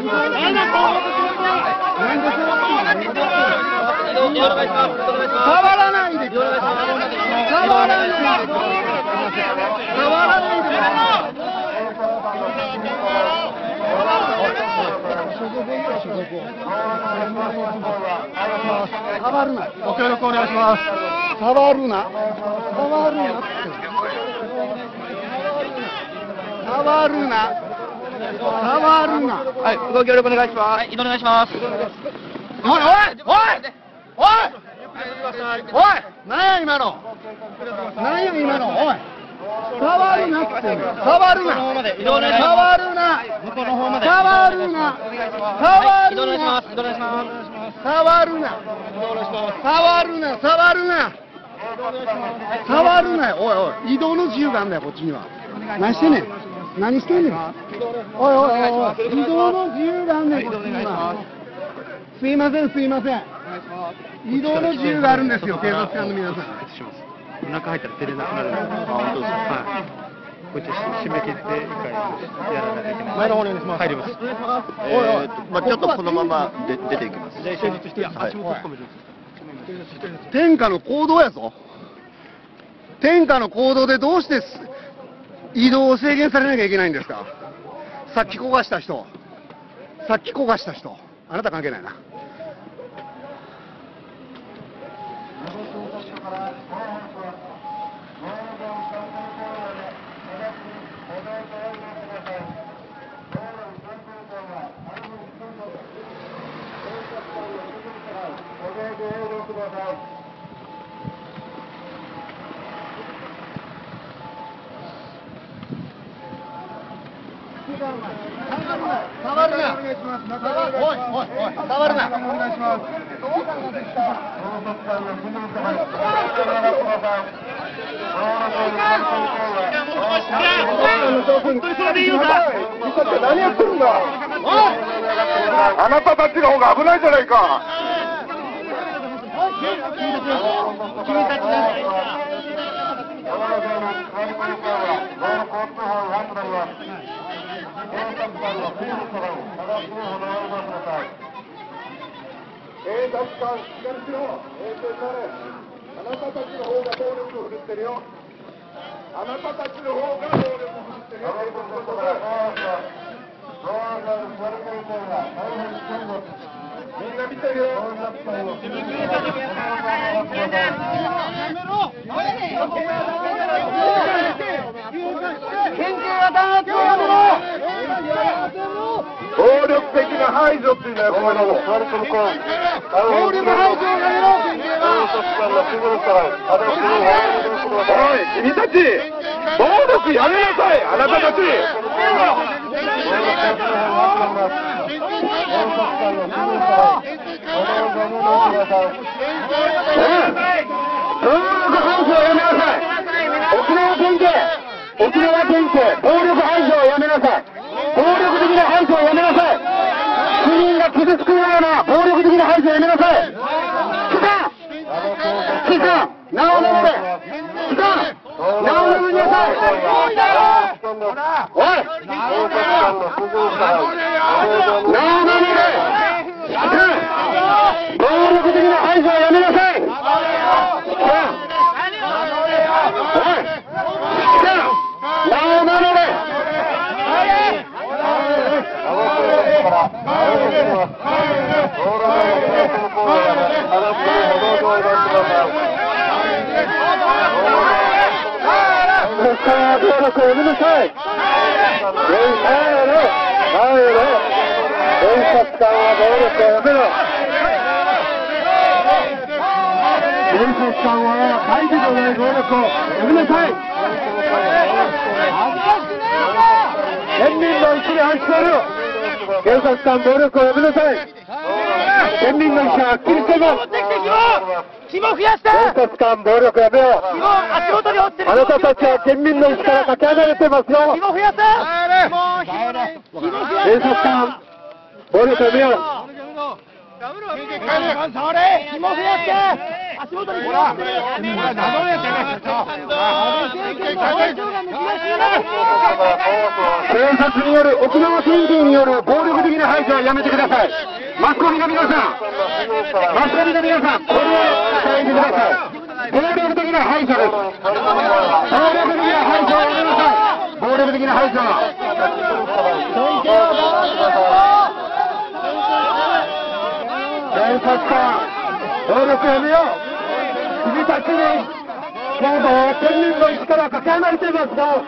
触らないでください。触らないでください。触らないでください。触るな。触るな。触るな。触るな。触るな。はい、ご協力お願いします。はい、移動お願いします。おいおいおいおいおい何や今の？何や今の？おい。触るなって。触るな。移動お願いします。触るな。向こうの方まで。触るな。触るな。願いします。移動お願いします。触るな。触るな。触るな。触るなよ。おいおい。移動の自由があんだよこっちには何してんねん何してんねんおいおいおい移動の自由があんねんこっちにはすいませんすいません移動の自由があるんですよ警察官の皆さん中入ったら出れなくなる。あ、本当ですか。はい。こっち締め切って一回やらないといけない。前の方にお願いします入ります。あちょっとこのままで出ていきます。じゃあ一緒にして、はい足元突っ込める。天下の行動やぞ天下の行動でどうしてす移動を制限されなきゃいけないんですか？さっき焦がした人。さっき焦がした人。あなた関係ないな。触るな。おいおいおい触るな。お願いします何やってるんだ。あなたたちの方が危ないじゃないか警察官、し、たたちの方が暴力を振るってるよ、あなたたちの方が暴力を振ってるよ、警察の方みんな見てるよ。的な排除っていうのはこういうのも。暴力排除をやめろ、おい、君たち、暴力やめなさい、あなたたち。暴力排除をやめなさい。沖縄県警、沖縄県警、暴力排除をやめなさい。暴力的な排除をやめなさい。市民が傷つくような暴力的な排除をやめなさい。期間期間名を名乗れ期間名を名乗りなさいおい名を名乗れ期間暴力的な排除をやめなさい期間おい期間名を名乗れ国家力をやめなさい。警察官は暴力をやめろ。警察官は大義のない暴力をやめなさい。県民の意思に反している。警察官暴力をやめなさい。県民の意思ははっきりしています。紐増やして警察官暴力やめよう。紐足元に落ちてるあなたたちは県民の意思からかけ離れてますよ。紐増やせもう紐紐増やせ警察官、暴力やめよう。触れ紐増やして足元に紐をってる警察による沖縄県警による暴力的な排除はやめてくださいマスコミの皆さんマスコミの皆さんこれを伝えてください暴力的な排除です暴力的な排除はやめなさい暴力的な排除検察官暴力やめよう君たちに今日も県民の意思からかけ離れています。ぞ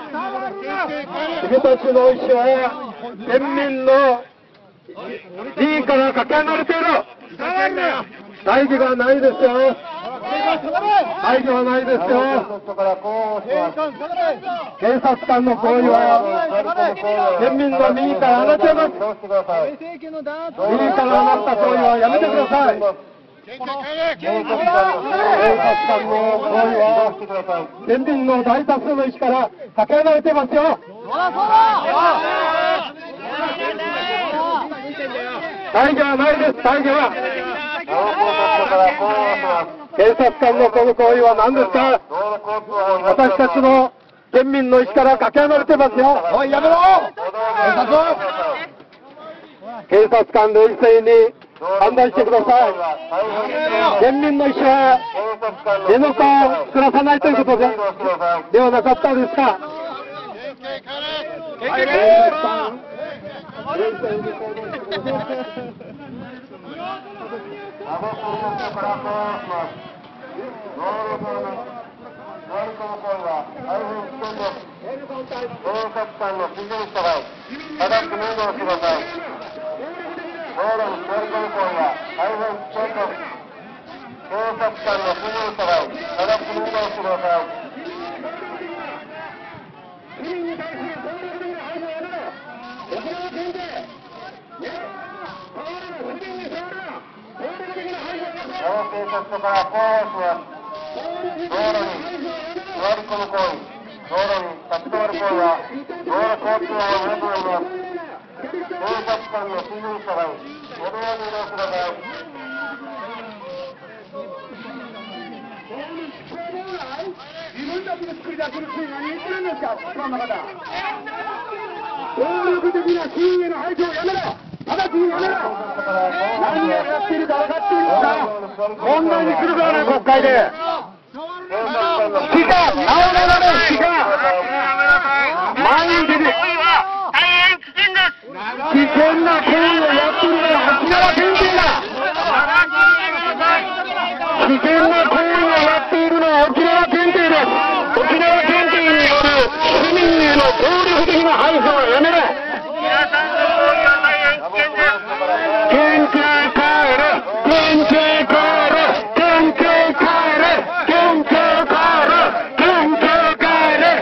君たちの意思は県民の利益からかけ離れている大義がないですよ。大義はないですよ。警察官の行為は県民の右から離れています右から離れた行為はやめてください。警察官の行為は県民の大多数の意思からかけ離れていますよ大義はないです大義は警察官のこの行為は何ですか？私たちの県民の意思からかけ離れてますよ。おいやめろ！警察官冷静に判断してください。県民の意思は目の顔を作らさないということでではなかったですか？警察両警察署から広報します。道路に座り込む行為道路に立ち止まします。警察官の指示に従い、歩道に移動してください。自分たちで作り出せる国何言ってるんですか、そんな方。暴力的な周囲への排除をやめろ。直ちにやめろ。何をやっているか分かっているのか。問題にするからね、国会で。鹿青なれ鹿前に出て危険な行為をやっているのは沖縄県警だ危険な行為をやっているのは沖縄県警です沖縄県警による市民への暴力的な排除はやめろ県警帰れ県警帰れ県警帰れ県警帰れ県警帰れ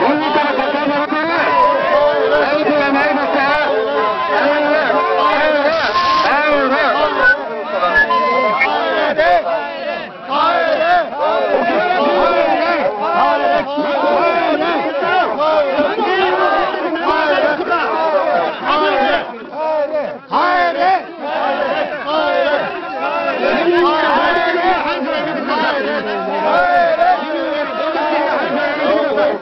何からかけ離れてる大事はないですか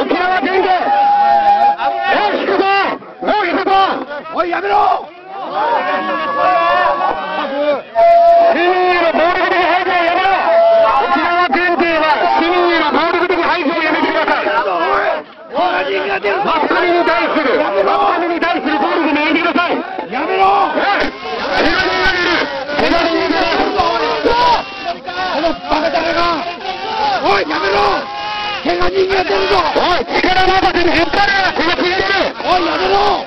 沖縄県警もう引くぞもう引くぞおいやめろ市民への人に対する、若者に対する暴力もやめてください。やめろ怪我人が出る。怪我人が出るぞ。このバカ誰がおいやめろ怪我人が出るぞおい、力任